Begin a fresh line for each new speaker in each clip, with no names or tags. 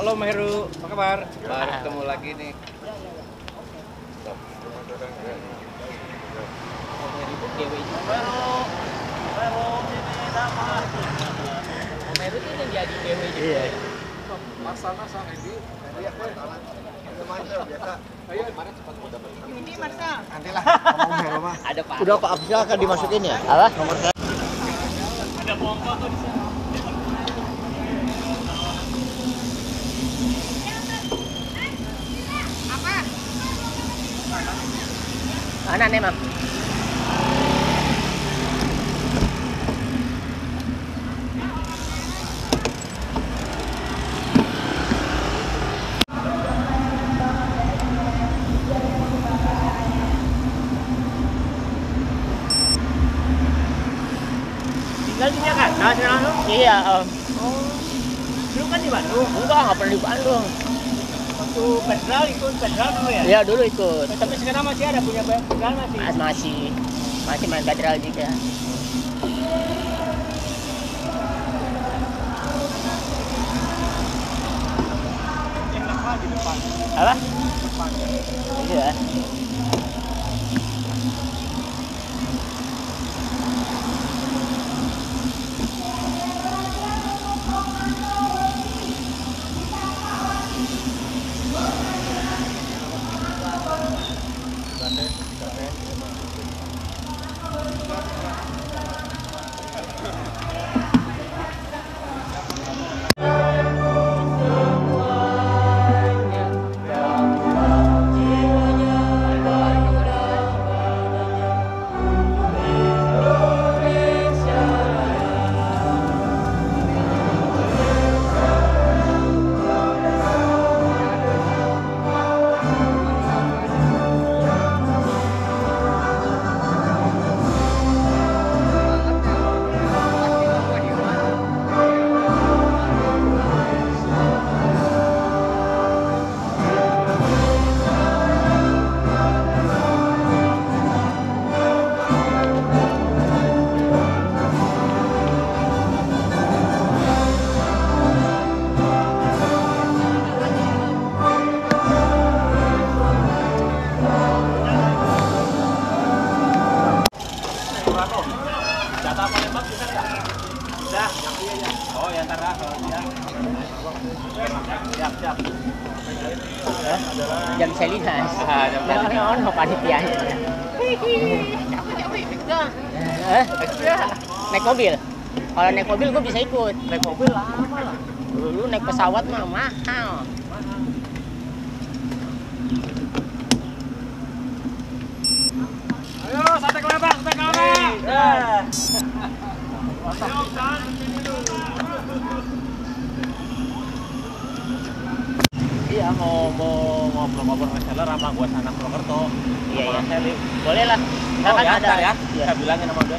Halo Meru, apa kabar? Baru ketemu lagi nih.
Meru itu yang jadi juga.
Iya.
Ini.
Ini Marcel.
Nanti lah ngomong Hero mah.
Ada Pak.
Udah Pak Abdul akan dimasukin ya?
Apa?
Nomor saya.
Mana nih, Mam?
Tinggal di Jakarta sekarang lu?
Iya, Om.
Dulu kan di Bandung.
Enggak, nggak pernah di Bandung.
Waktu federal ikut federal dulu ya?
Iya, dulu ikut.
Tapi sekarang masih ada punya federal masih.
Mas masih masih main federal juga.
Yang di depan.
Apa? Iya. Mobil gue bisa ikut.
Naik mobil lama lah.
Dulu naik pesawat mah mahal.
Ayo, sate kelabang, sate kelabang.
Eh.
Iya, mau mau ngobrol-ngobrol sama seller sama gua sana Purwokerto.
Iya, iya. Boleh lah.
Oh,
Kan
ya,
ada.
ya.
Iya.
Saya bilangin sama dia.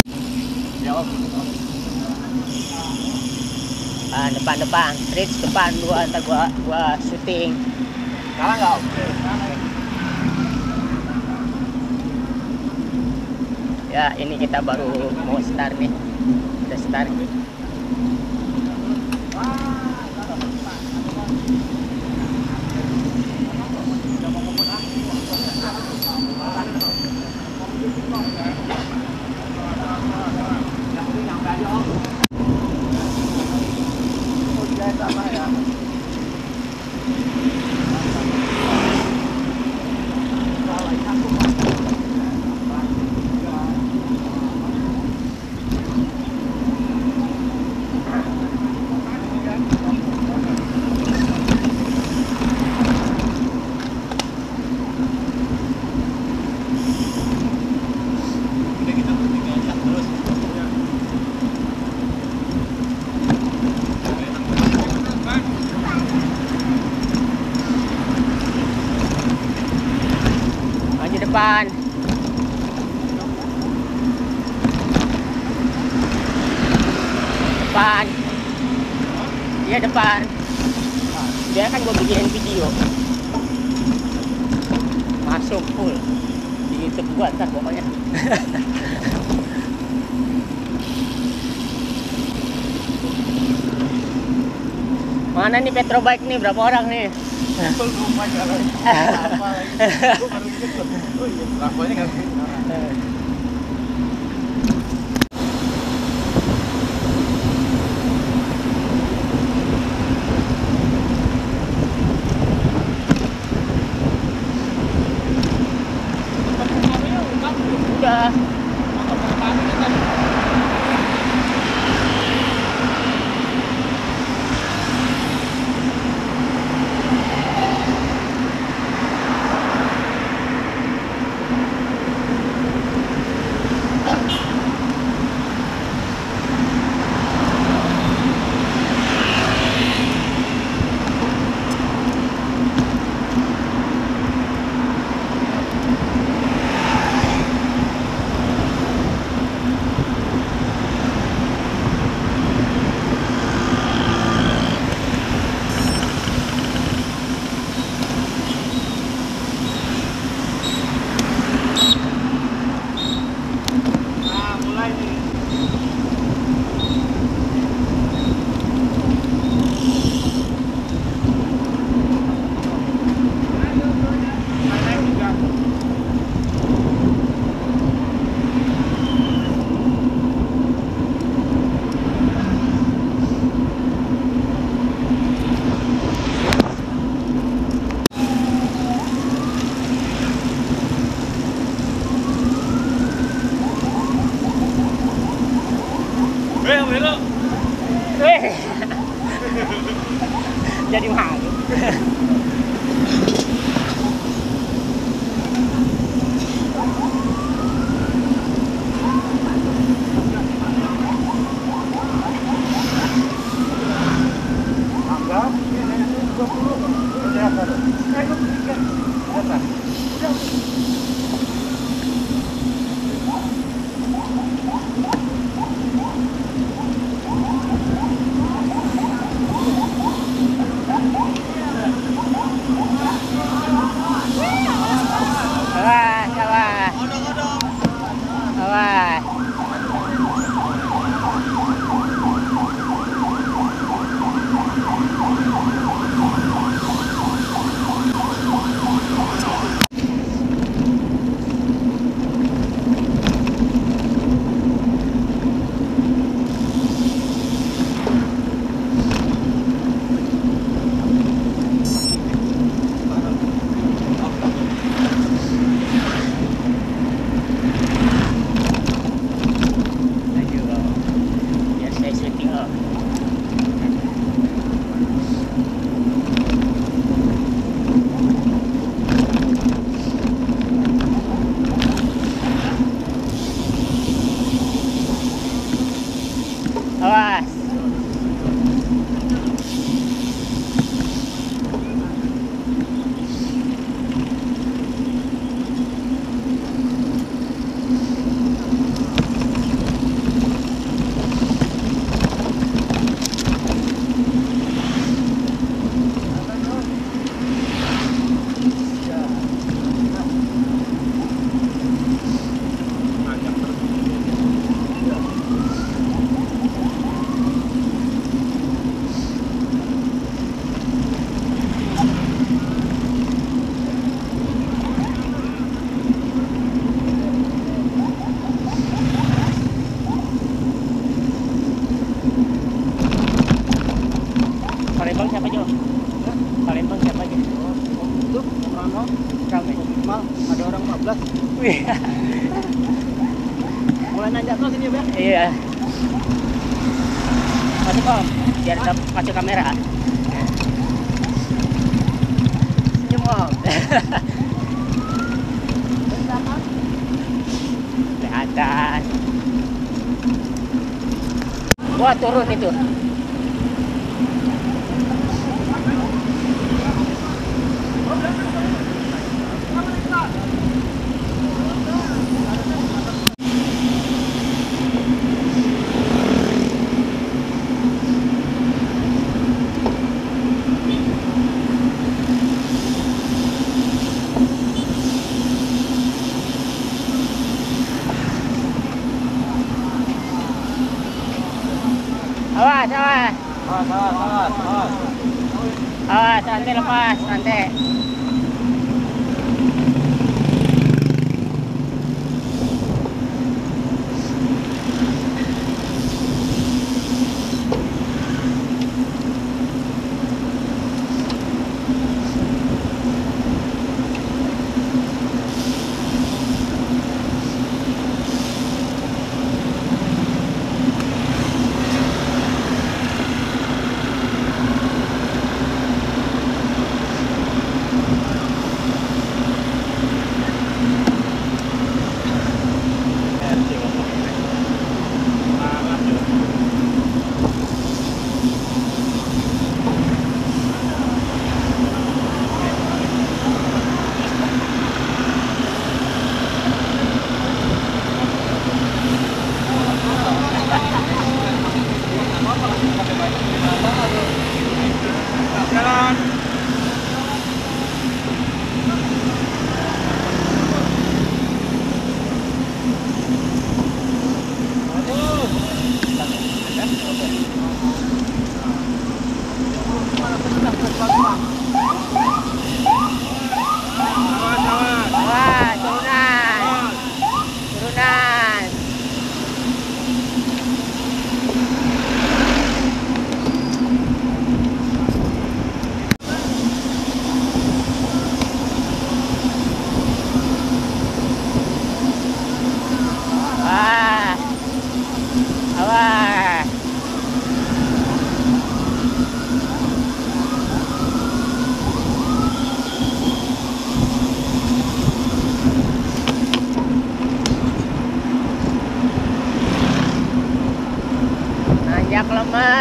Jawab.
Ah, depan-depan, Rich depan gua ntar gua gua syuting.
Kalah nggak?
Ya, ini kita baru mau start nih. Udah start. Maju depan. Depan. Depan. Dia kan gue bikinin video. Masuk full. Di YouTube gua ntar pokoknya.
Mana nih Petrobike nih? Berapa orang nih?
Lupa jalan. Apa lagi? Baru. Oh iya, nggak
Wah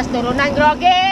Pastor Ronan Groge.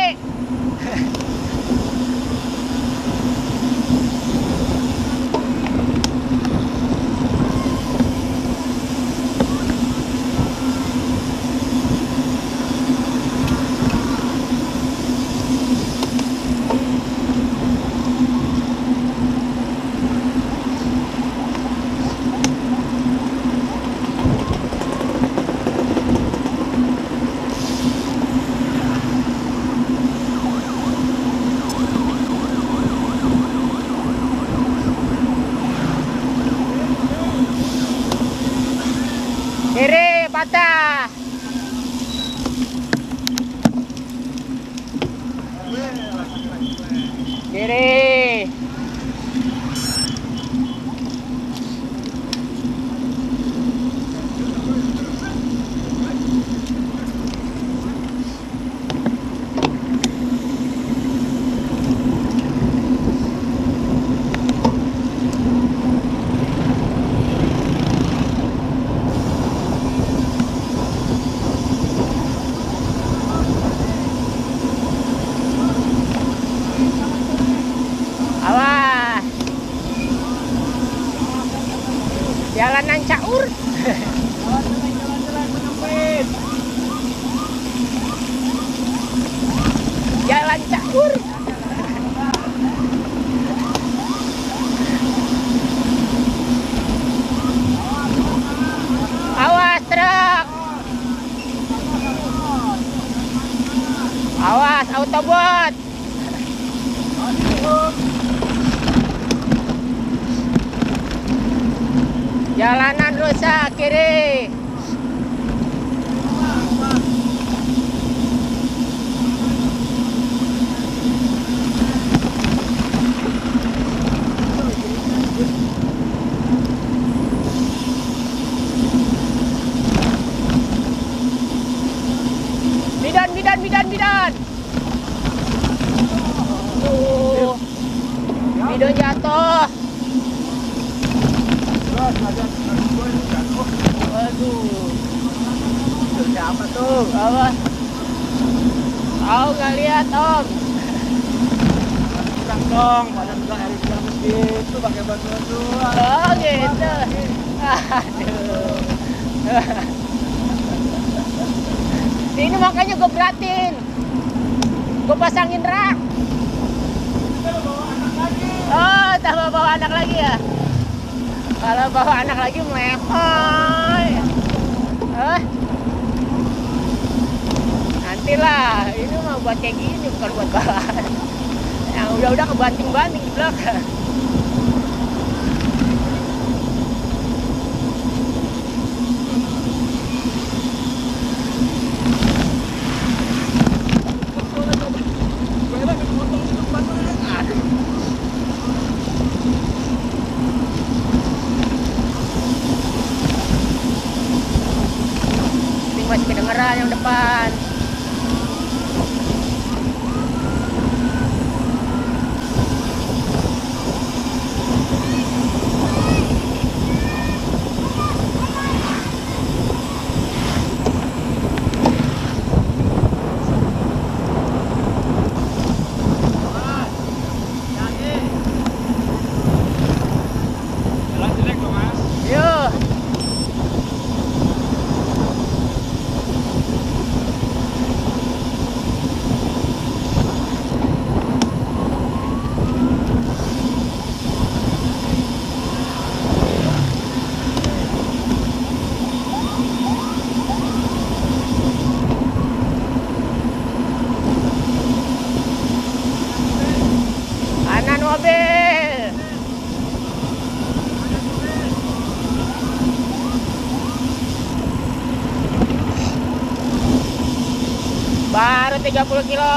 30 kilo.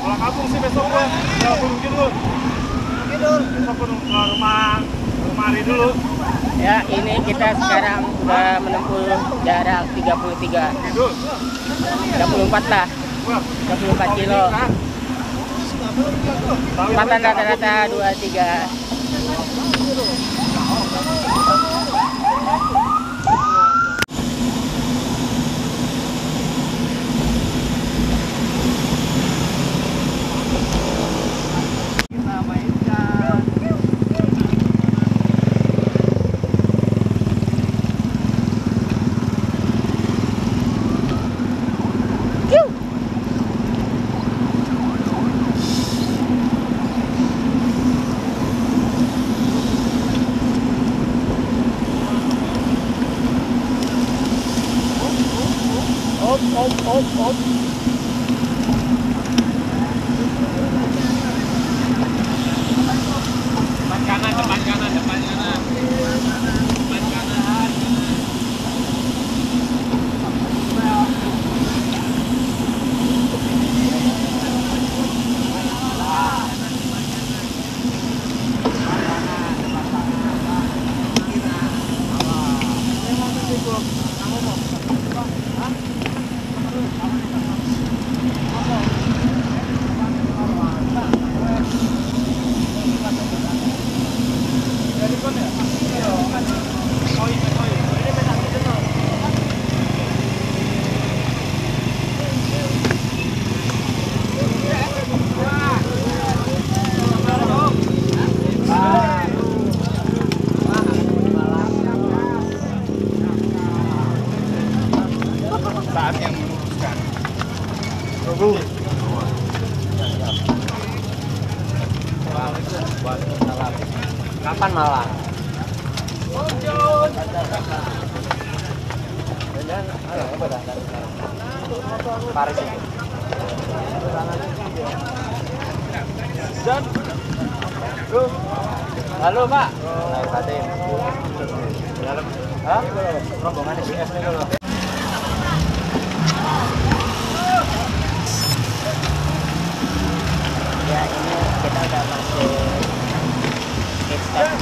Pulang kampung sih besok gua. Kalau gunung kidul. Kidul. Besok gunung ke rumah rumah Ari dulu.
Ya, ini kita sekarang udah menempuh jarak 33
Kidul.
34 lah.
Wah,
34 kilo. Kecepatan rata-rata 23. Oh.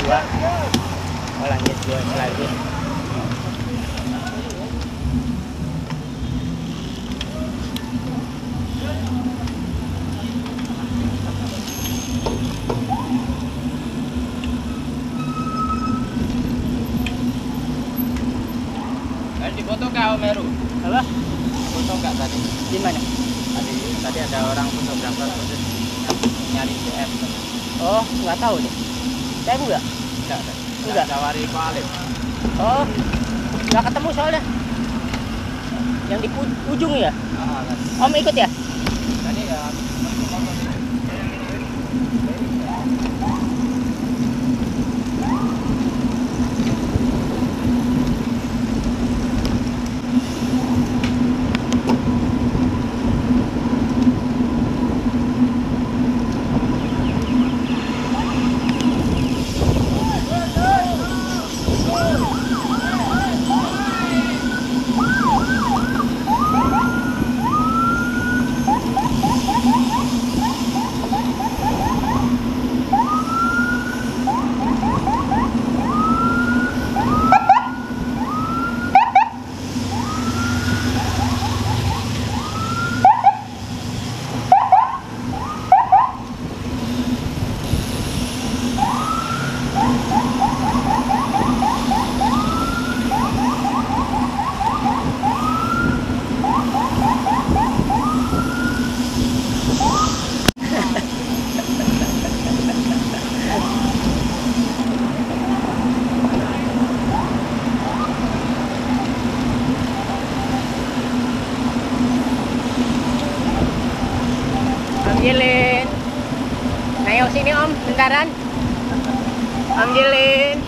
2 Oh lanjut dua lagi
Tadi foto kau Meru.
Apa?
Foto enggak tadi?
Di mana?
Tadi tadi ada orang fotografer khusus nyari CM.
Oh nggak tahu deh Saya enggak?
Enggak,
Enggak.
Tawari Pak Alif.
Oh nggak ketemu soalnya Yang di ujung ya?
Ah.
Om ikut ya? lebaran Om Jilin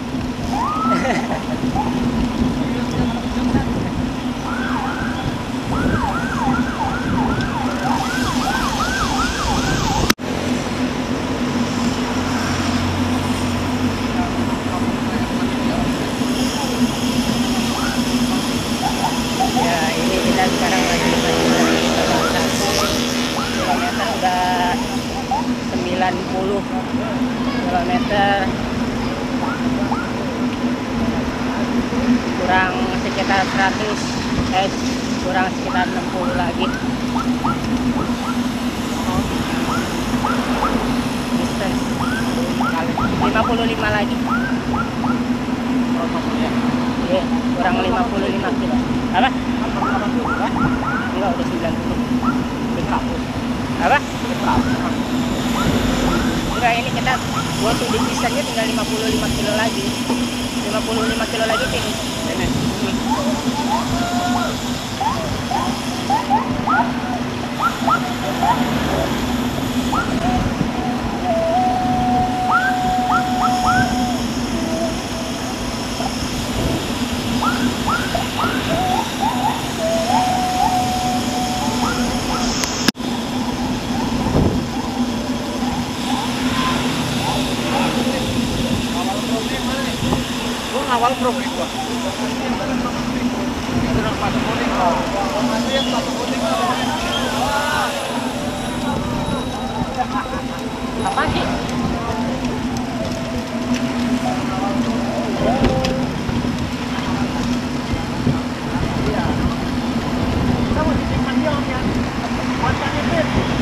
gue ngawal program gue
apa sih? Kita
mau ya. itu ya.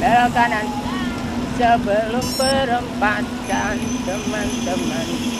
Belok kanan sebelum perempatan teman-teman.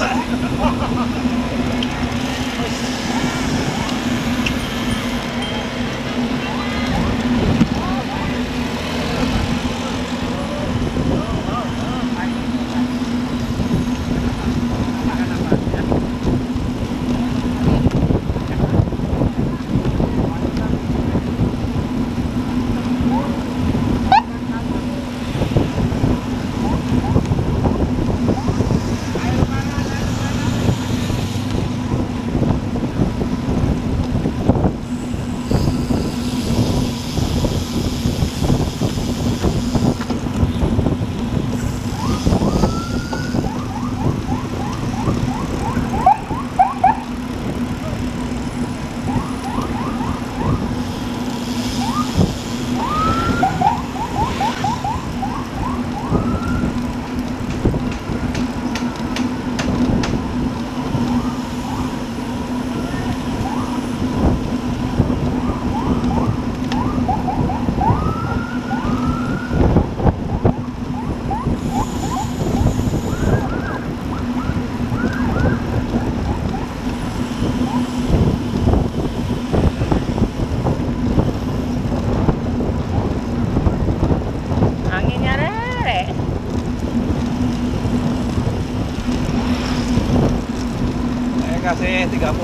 くだ
さい。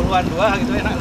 30-an dua gitu enak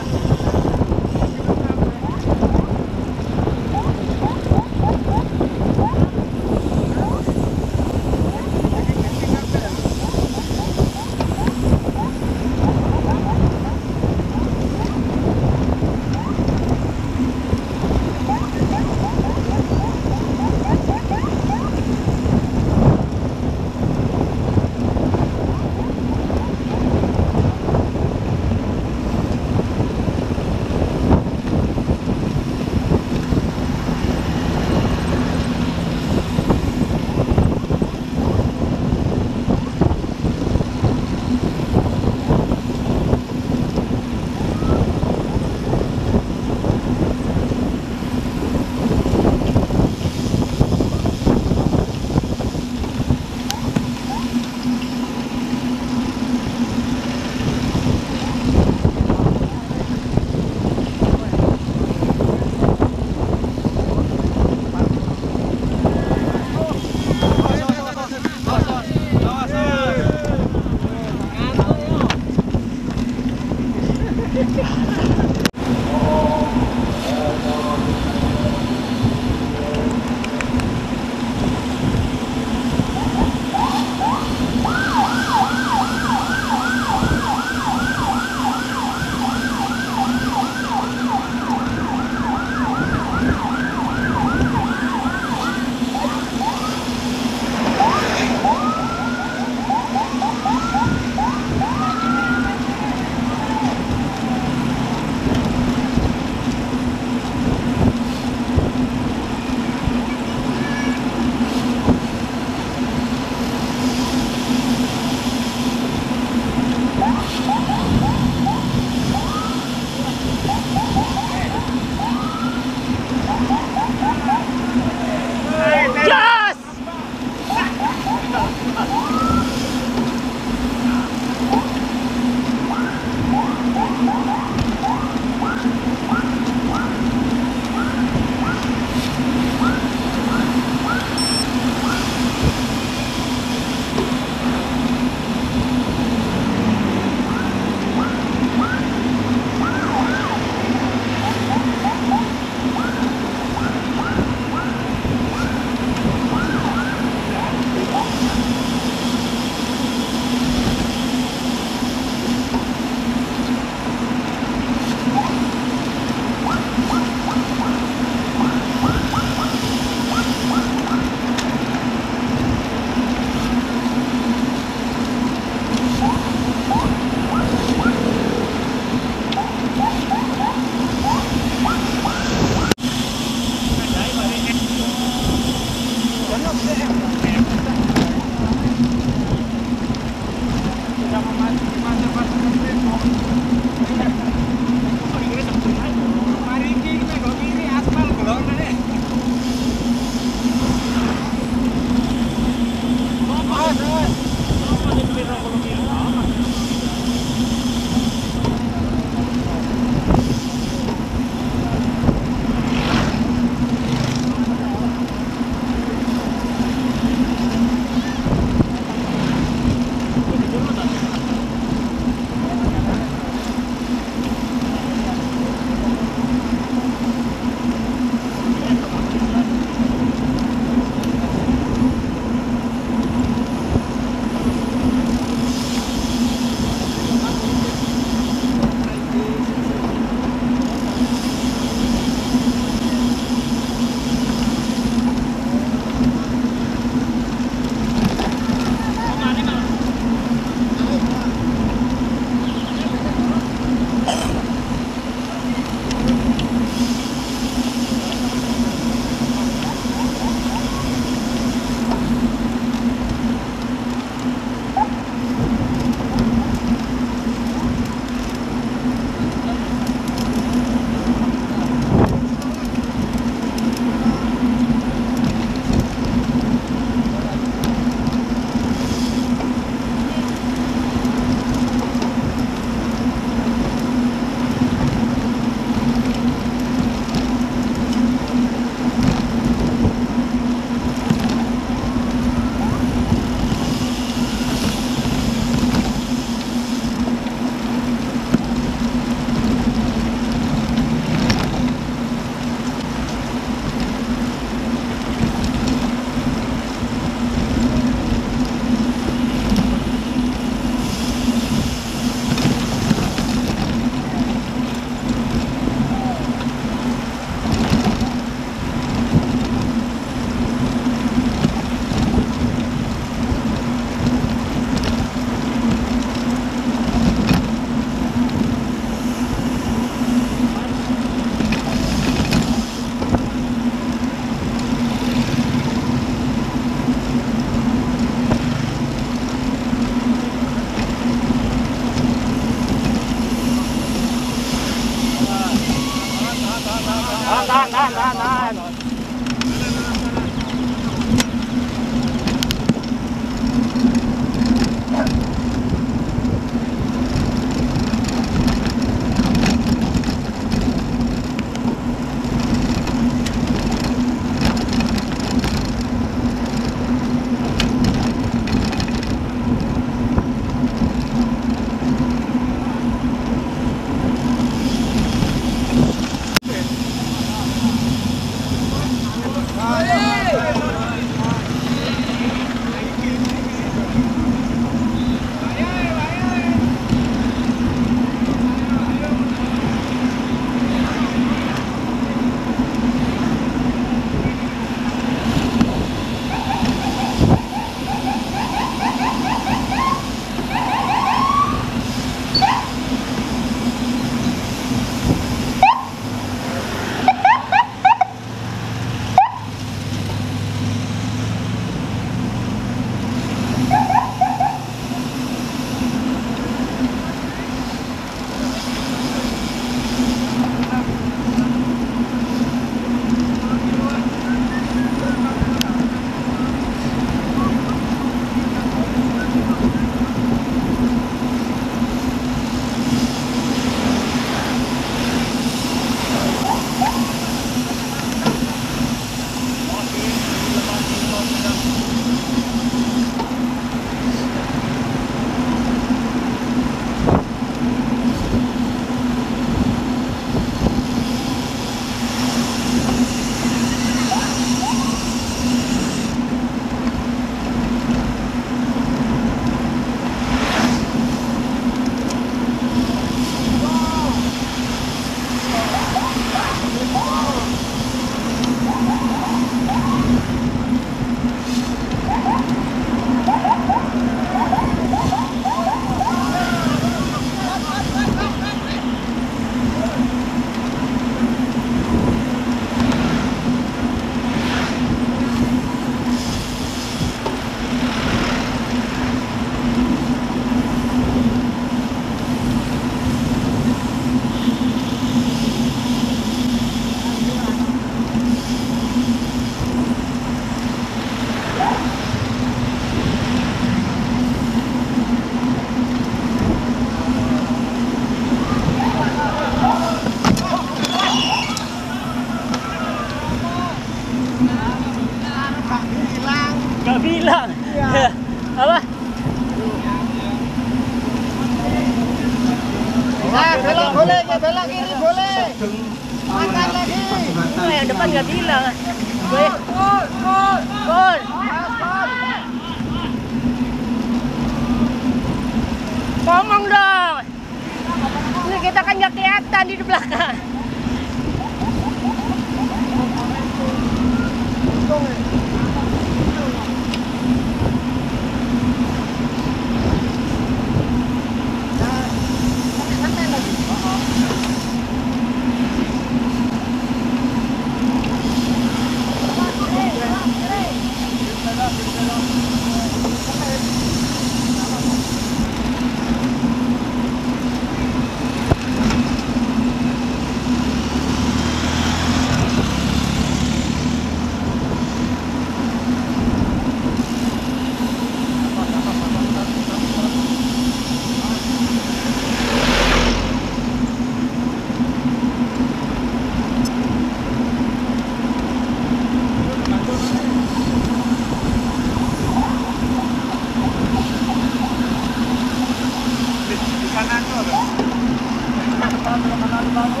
Bye.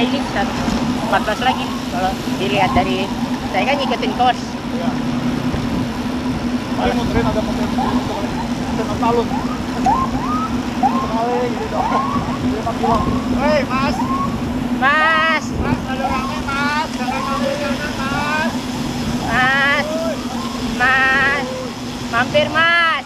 50.
Iya ini 14 lagi kalau dilihat dari saya kan ngikutin course.
Ya. Paling muterin ada muterin muterin muterin talun. Sekali gitu dong. 5 kilo. Hei, Mas.
Mas,
Mas, kalau rame, Mas. Jangan ngambil kanan, Mas.
mas, mas, mampir mas.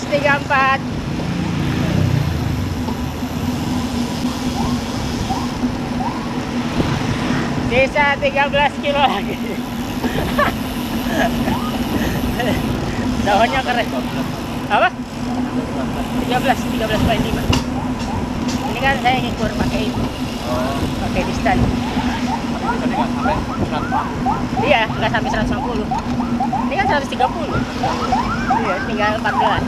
34 Sisa 13 kilo lagi. Daunnya keren. Apa? 13, 13 poin 5 kan saya ngukur pakai itu,
Oh,
pakai distan.
nggak sampai 100
Iya, nggak sampai 150. Ini kan 130. Iya, tinggal 14.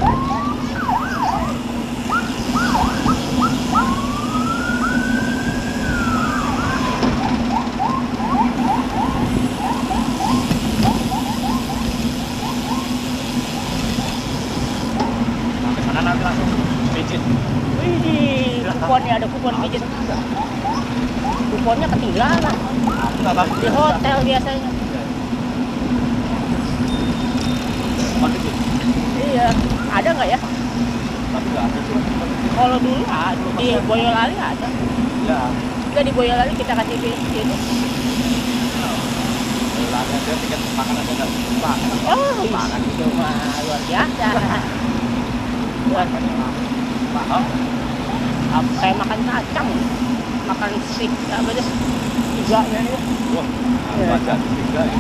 Sampai sana nanti langsung pijit.
Wih, kuponnya ada kupon pijit. Kuponnya ketinggalan
Nggak
di hotel biasanya. Iya, ada nggak ya?
Nggak.
Kalau dulu ada di Boyolali ada.
Ya.
Juga di Boyolali kita kasih ini.
Lah, ada tiket makan aja nggak makan.
Oh, makan itu mah luar biasa. Luar
Mahal.
Apa kayak makan kacang, makan steak apa deh? Tiga nya itu.
Wah,
Iya.
baca tiga ya.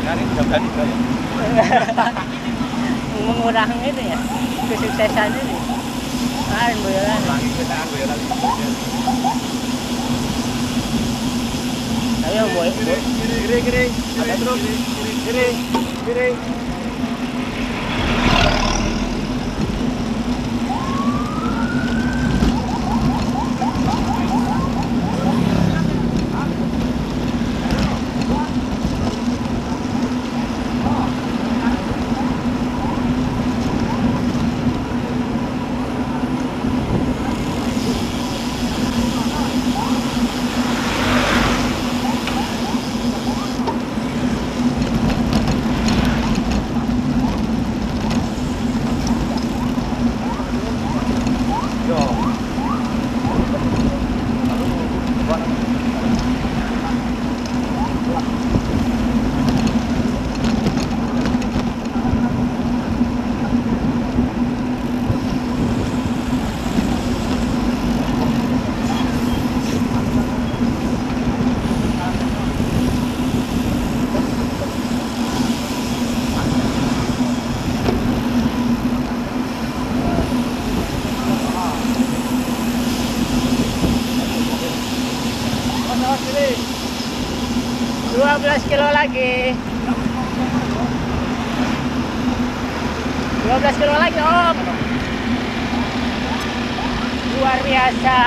Nah, ini udah berani ya.
Mengurangi itu ya kesuksesan ini. Kemarin Boyolali.
Lagi kita anu ya lagi.
Tapi yang boy,
Kiri, kiri, kiri, kiri. Ada terus. Kiri, kiri, kiri. kiri.
12 kilo lagi. 12 kilo lagi, Om. Luar biasa.